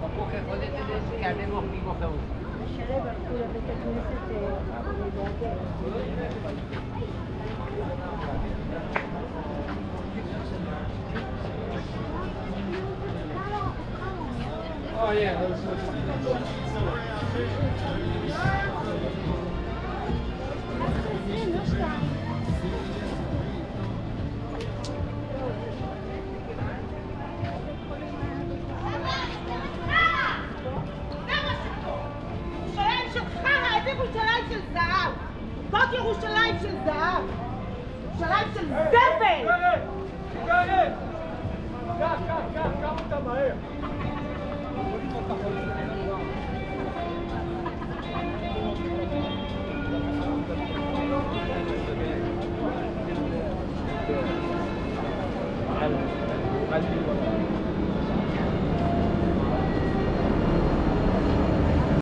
بابوخه خودت دست کرده گفت میگفته اون Oh yeah, that was so זאת ירושלים של זהב. ירושלים של זבל! על- על-